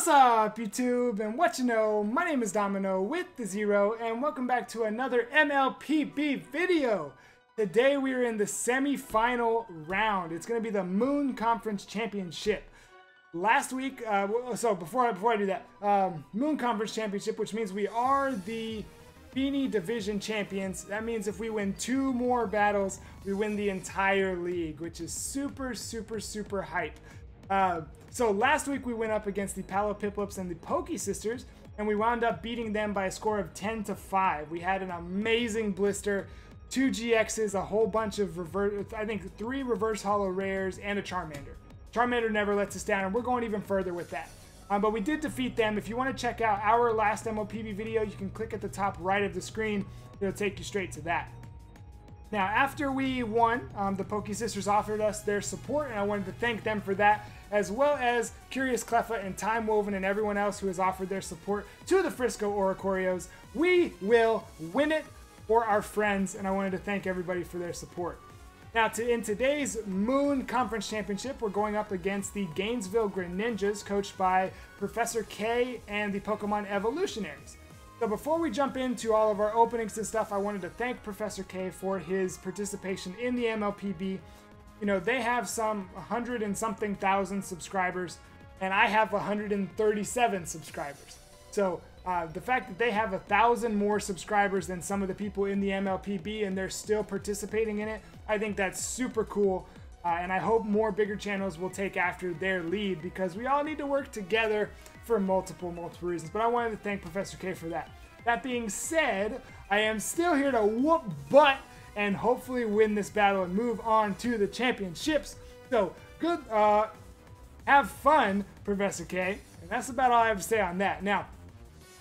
What's up, YouTube, and what you know? My name is Domino with the Zero, and welcome back to another MLPB video. Today we are in the semi-final round. It's going to be the Moon Conference Championship. Last week, uh, so before I, before I do that, um, Moon Conference Championship, which means we are the Beanie Division champions. That means if we win two more battles, we win the entire league, which is super, super, super hype. Uh, so last week we went up against the Palo Piplups and the Pokey Sisters, and we wound up beating them by a score of 10 to 5. We had an amazing blister, two GXs, a whole bunch of reverse, I think three reverse holo rares, and a Charmander. Charmander never lets us down, and we're going even further with that. Um, but we did defeat them. If you want to check out our last MLPB video, you can click at the top right of the screen. It'll take you straight to that. Now, after we won, um, the Pokey Sisters offered us their support, and I wanted to thank them for that, as well as Curious Cleffa and Time Woven and everyone else who has offered their support to the Frisco Oricorios. We will win it for our friends, and I wanted to thank everybody for their support. Now, to, in today's Moon Conference Championship, we're going up against the Gainesville Greninjas, coached by Professor K and the Pokemon Evolutionaries. So before we jump into all of our openings and stuff, I wanted to thank Professor K for his participation in the MLPB. You know, they have some 100 and something thousand subscribers, and I have 137 subscribers. So uh, the fact that they have a thousand more subscribers than some of the people in the MLPB and they're still participating in it, I think that's super cool. Uh, and I hope more bigger channels will take after their lead because we all need to work together for multiple, multiple reasons. But I wanted to thank Professor K for that. That being said, I am still here to whoop butt and hopefully win this battle and move on to the championships. So, good, uh, have fun, Professor K. And that's about all I have to say on that. Now,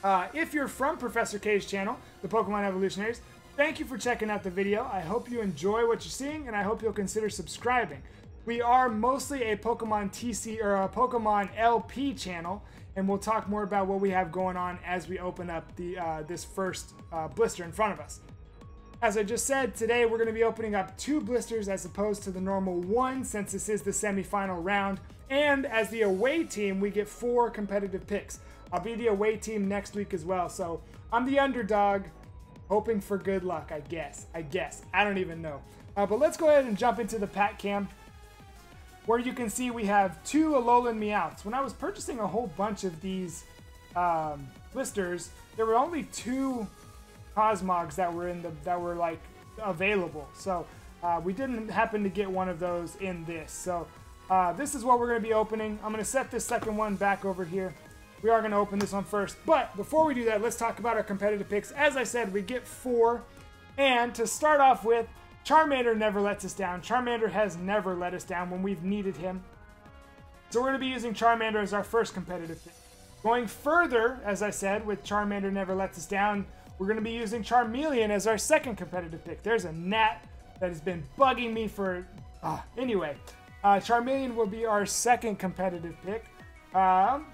uh, if you're from Professor K's channel, the Pokemon Evolutionaries, Thank you for checking out the video. I hope you enjoy what you're seeing and I hope you'll consider subscribing. We are mostly a Pokemon TC or a Pokemon LP channel and we'll talk more about what we have going on as we open up the uh, this first uh, blister in front of us. As I just said, today we're going to be opening up two blisters as opposed to the normal one since this is the semifinal round. And as the away team, we get four competitive picks. I'll be the away team next week as well. So I'm the underdog hoping for good luck, I guess. I guess. I don't even know. Uh, but let's go ahead and jump into the pack cam where you can see we have two Alolan Meowths. When I was purchasing a whole bunch of these um, blisters, there were only two Cosmogs that were in the that were like available. So uh, we didn't happen to get one of those in this. So uh, this is what we're going to be opening. I'm going to set this second one back over here we are going to open this one first. But before we do that, let's talk about our competitive picks. As I said, we get four. And to start off with, Charmander never lets us down. Charmander has never let us down when we've needed him. So we're going to be using Charmander as our first competitive pick. Going further, as I said, with Charmander never lets us down, we're going to be using Charmeleon as our second competitive pick. There's a gnat that has been bugging me for... Uh, anyway, uh, Charmeleon will be our second competitive pick. Um,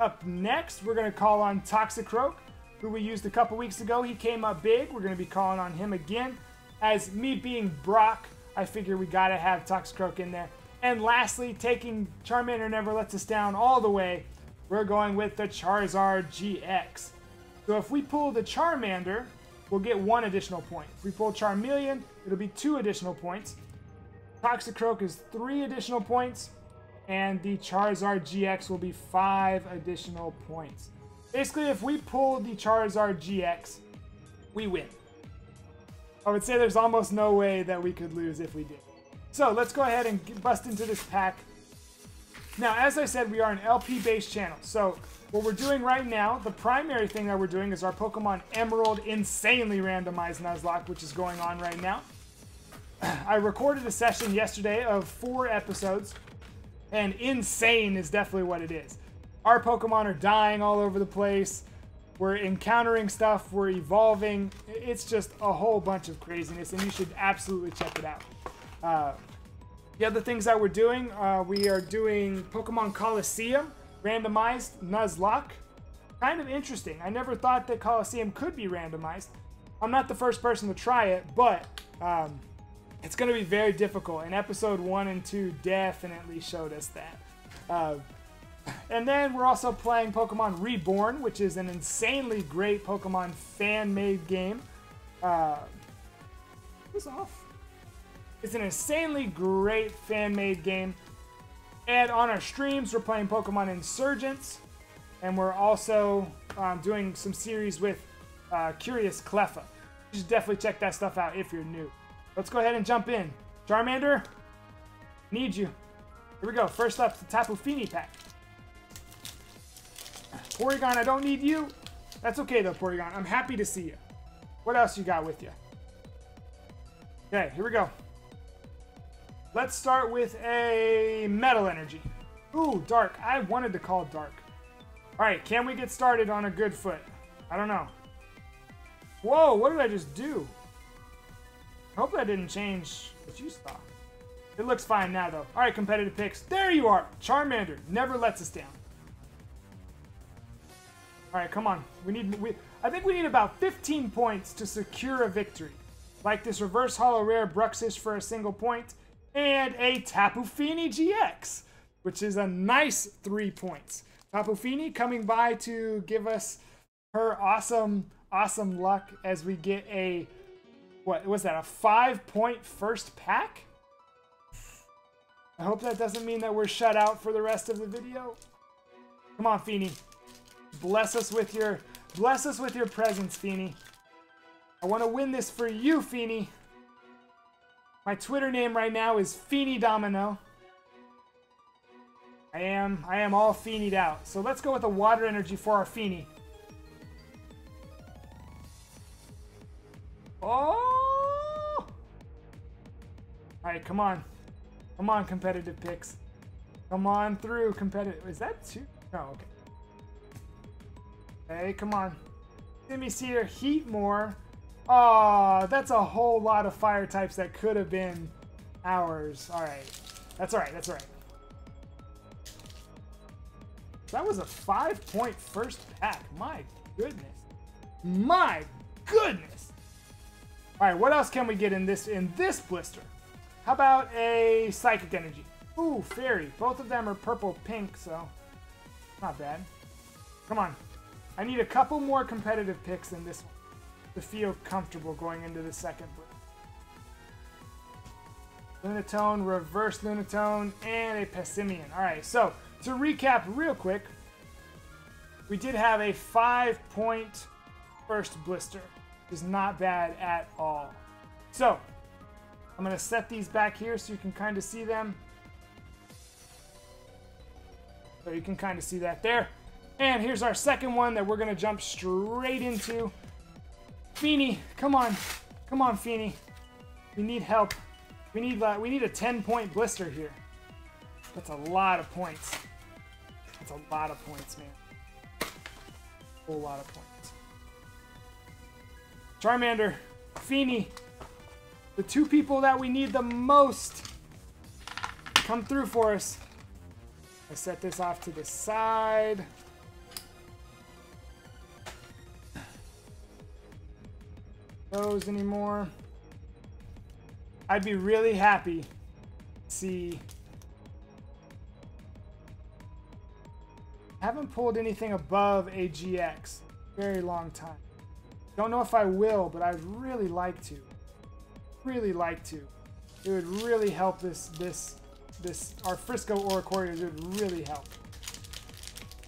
up next, we're going to call on Toxicroak, who we used a couple weeks ago. He came up big. We're going to be calling on him again. As me being Brock, I figure we got to have Toxicroak in there. And lastly, taking Charmander Never Lets Us Down all the way, we're going with the Charizard GX. So if we pull the Charmander, we'll get one additional point. If we pull Charmeleon, it'll be two additional points. Toxicroak is three additional points and the Charizard GX will be 5 additional points. Basically, if we pull the Charizard GX, we win. I would say there's almost no way that we could lose if we did. So let's go ahead and bust into this pack. Now, as I said, we are an LP-based channel. So what we're doing right now, the primary thing that we're doing is our Pokemon Emerald Insanely Randomized Nuzlocke, which is going on right now. I recorded a session yesterday of four episodes and insane is definitely what it is. Our Pokemon are dying all over the place. We're encountering stuff. We're evolving. It's just a whole bunch of craziness, and you should absolutely check it out. Uh, the other things that we're doing, uh, we are doing Pokemon Colosseum, randomized Nuzlocke. Kind of interesting. I never thought that Colosseum could be randomized. I'm not the first person to try it, but um, it's going to be very difficult. And episode one and two definitely showed us that. Uh, And then we're also playing Pokemon Reborn, which is an insanely great Pokemon fan-made game. Uh, who's off? It's an insanely great fan-made game. And on our streams, we're playing Pokemon Insurgence, and we're also um, doing some series with uh, Curious Cleffa. You should definitely check that stuff out if you're new. Let's go ahead and jump in. Charmander, need you. Here we go. First up, the Tapu Fini pack. Porygon, I don't need you. That's okay though, Porygon. I'm happy to see you. What else you got with you? Okay, here we go. Let's start with a Metal Energy. Ooh, Dark. I wanted to call Dark. Alright, can we get started on a good foot? I don't know. Whoa, what did I just do? I hope that didn't change what you saw. It looks fine now, though. Alright, competitive picks. There you are! Charmander never lets us down. All right, come on. We need. We, I think we need about 15 points to secure a victory. Like this reverse holo rare Bruxish for a single point, and a Tapu Fini GX, which is a nice three points. Tapu Fini coming by to give us her awesome, awesome luck as we get a what was that? A five point first pack? I hope that doesn't mean that we're shut out for the rest of the video. Come on, Fini. Bless us with your bless us with your presence, Fini. I want to win this for you, Fini. My Twitter name right now is Fini Domino. I am I am all Feenied out. So let's go with the water energy for our Fini. Oh! Alright, come on. Come on, competitive picks. Come on through, competitive. Is that two? Oh, okay. Hey, come on. Let me see your Heatmor. Oh, that's a whole lot of fire types that could have been ours. Alright. That's alright, that's alright. That was a five point first pack. My goodness. My goodness. Alright, what else can we get in this in this blister? How about a Psychic Energy? Ooh, Fairy. Both of them are purple pink, so not bad. Come on. I need a couple more competitive picks than this one to feel comfortable going into the second book. Lunatone, Reverse Lunatone, and a Passimian. Alright, so to recap real quick, we did have a five point first blister, is not bad at all. So, I'm going to set these back here so you can kind of see them. So you can kind of see that there. And here's our second one that we're going to jump straight into. Fini, come on. Come on, Fini. We need help. We need uh, we need a 10-point blister here. That's a lot of points. That's a lot of points, man. A whole lot of points. Charmander, Fini, the two people that we need the most come through for us. I set this off to the side. those anymore. I'd be really happy to see. I haven't pulled anything above a GX. Very long time. Don't know if I will, but I'd really like to. Really like to. It would really help this this this our Frisco Oricorio. It would really help.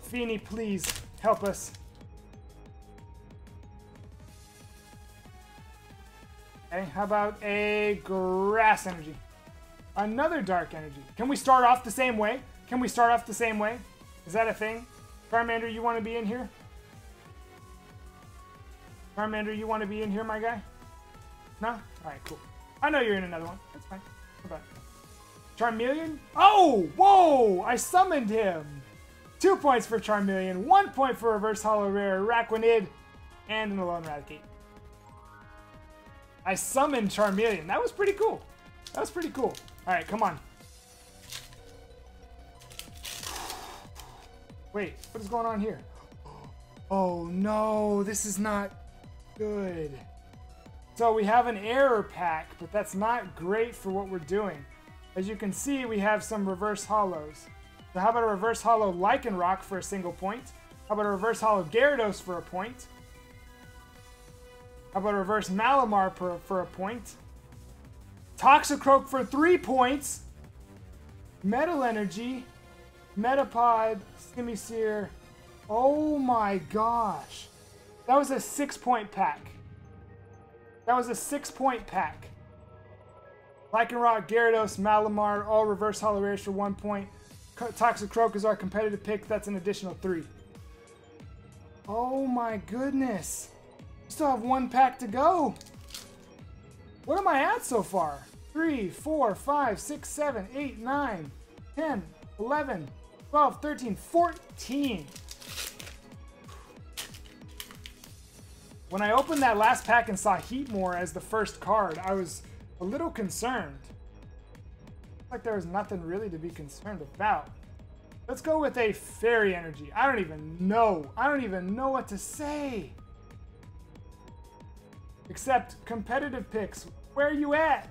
Fini, please help us Okay, how about a grass energy? Another dark energy. Can we start off the same way? Can we start off the same way? Is that a thing? Charmander, you want to be in here? Charmander, you want to be in here, my guy? No? Alright, cool. I know you're in another one. That's fine. Okay. Charmeleon? Oh! Whoa! I summoned him! Two points for Charmeleon, one point for Reverse Holo Rare, Araquanid, and an Alolan Raticate. I summoned Charmeleon. That was pretty cool. That was pretty cool. All right, come on. Wait, what is going on here? Oh no, this is not good. So we have an error pack, but that's not great for what we're doing. As you can see, we have some reverse holos. So how about a reverse holo Lycanroc for a single point? How about a reverse holo Gyarados for a point? How about a reverse Malamar for, for a point? Toxicroak for three points. Metal Energy, Metapod, Simisear. Oh my gosh. That was a six point pack. That was a six point pack. Lycanroc, Gyarados, Malamar, all reverse rares for one point. Toxic Toxicroak is our competitive pick. That's an additional three. Oh my goodness. Still have one pack to go. What am I at so far? 3, 4, 5, 6, 7, 8, 9, 10, 11, 12, 13, 14. When I opened that last pack and saw Heatmor as the first card, I was a little concerned. Like there was nothing really to be concerned about. Let's go with a Fairy Energy. I don't even know. I don't even know what to say. Except competitive picks. Where are you at?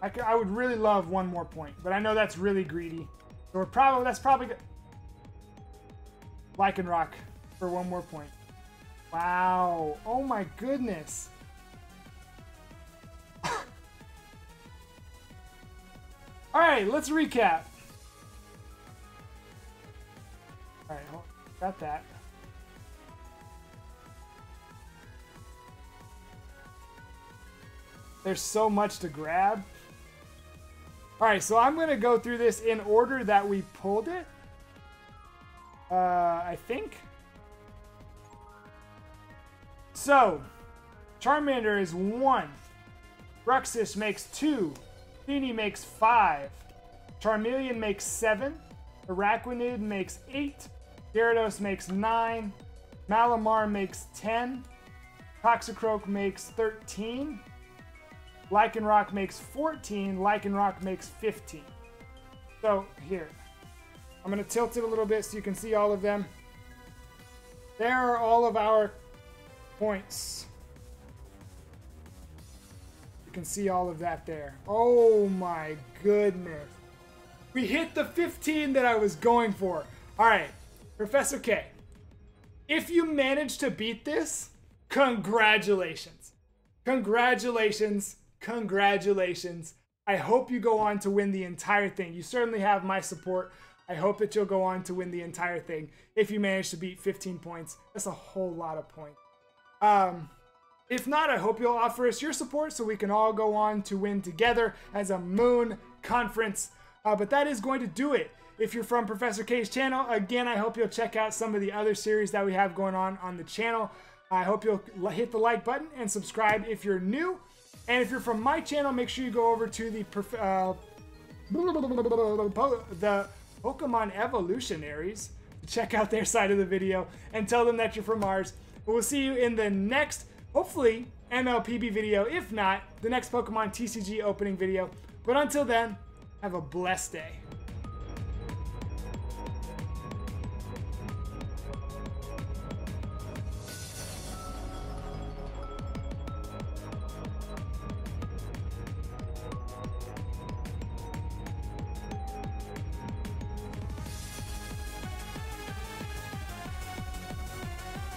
I, could, I would really love one more point, but I know that's really greedy. So we're probably that's probably good. Lycanroc for one more point. Wow. Oh my goodness. All right, let's recap. All right, got that. There's so much to grab. All right, so I'm going to go through this in order that we pulled it. Uh, I think. So, Charmander is one. Bruxish makes two. Fini makes five. Charmeleon makes seven. Araquanid makes eight. Gyarados makes nine. Malamar makes 10. Toxicroak makes 13. Lycanroc makes 14, Lycanroc makes 15. So here, I'm gonna tilt it a little bit so you can see all of them. There are all of our points. You can see all of that there. Oh my goodness. We hit the 15 that I was going for. All right, Professor K. If you manage to beat this, congratulations. Congratulations congratulations. I hope you go on to win the entire thing. You certainly have my support. I hope that you'll go on to win the entire thing. If you manage to beat 15 points, that's a whole lot of points. Um, if not, I hope you'll offer us your support so we can all go on to win together as a Moon Conference. Uh, but that is going to do it. If you're from Professor K's channel, again, I hope you'll check out some of the other series that we have going on on the channel. I hope you'll hit the like button and subscribe if you're new. And if you're from my channel, make sure you go over to the uh, the Pokemon Evolutionaries check out their side of the video and tell them that you're from Mars. We'll see you in the next, hopefully, MLPB video. If not, the next Pokemon TCG opening video. But until then, have a blessed day.